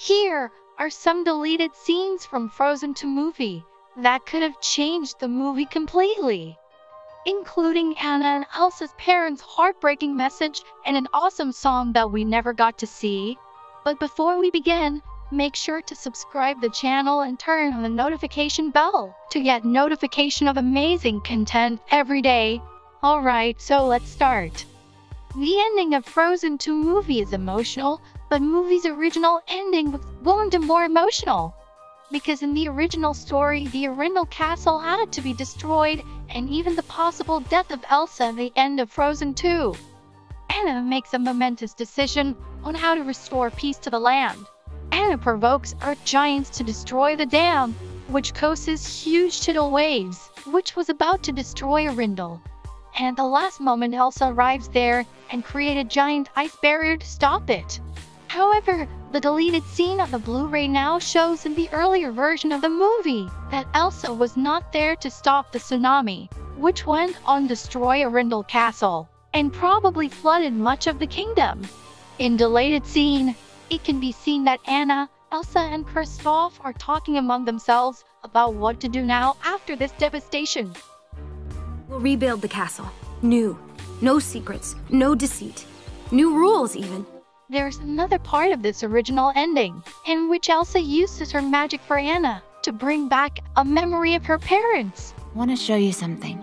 Here are some deleted scenes from Frozen 2 movie that could have changed the movie completely, including Anna and Elsa's parents' heartbreaking message and an awesome song that we never got to see. But before we begin, make sure to subscribe the channel and turn on the notification bell to get notification of amazing content every day. Alright, so let's start. The ending of Frozen 2 movie is emotional, but movie's original ending was to more emotional. Because in the original story, the Arendelle Castle had to be destroyed, and even the possible death of Elsa at the end of Frozen 2. Anna makes a momentous decision on how to restore peace to the land. Anna provokes Earth Giants to destroy the dam, which causes huge tidal waves, which was about to destroy Arendelle. And at the last moment Elsa arrives there and create a giant ice barrier to stop it. However, the deleted scene of the Blu-ray now shows in the earlier version of the movie that Elsa was not there to stop the tsunami, which went on destroy Arendelle Castle, and probably flooded much of the kingdom. In deleted scene, it can be seen that Anna, Elsa and Kristoff are talking among themselves about what to do now after this devastation. We'll rebuild the castle. New. No secrets. No deceit. New rules, even. There's another part of this original ending, in which Elsa uses her magic for Anna to bring back a memory of her parents. I Want to show you something.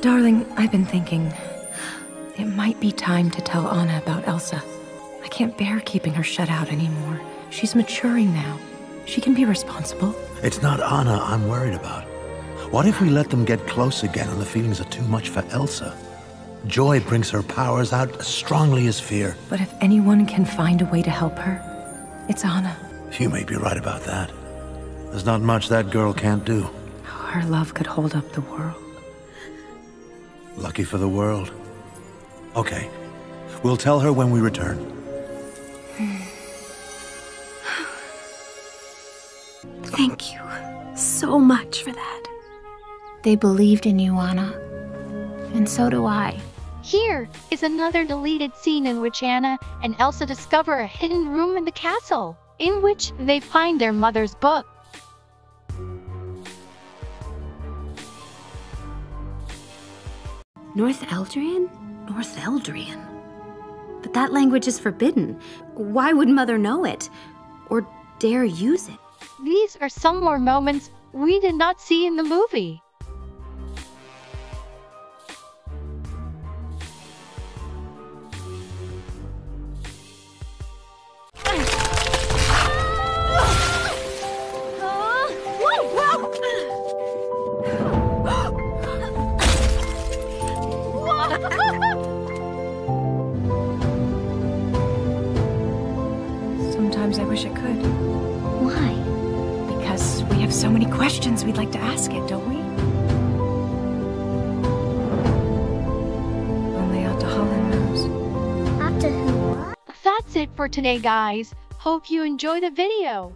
Darling, I've been thinking. It might be time to tell Anna about Elsa. I can't bear keeping her shut out anymore. She's maturing now. She can be responsible. It's not Anna I'm worried about. What if we let them get close again and the feelings are too much for Elsa? Joy brings her powers out as strongly as fear. But if anyone can find a way to help her, it's Anna. You may be right about that. There's not much that girl can't do. Her love could hold up the world. Lucky for the world. Okay. We'll tell her when we return. Thank you so much for that. They believed in you, Anna. And so do I. Here is another deleted scene in which Anna and Elsa discover a hidden room in the castle, in which they find their mother's book. Northuldran? North Eldrian? But that language is forbidden. Why would Mother know it? Or dare use it? These are some more moments we did not see in the movie. Sometimes I wish I could. Why? Because we have so many questions we'd like to ask it, don't we? Only Ahtohallan knows. After who? That's it for today, guys. Hope you enjoy the video.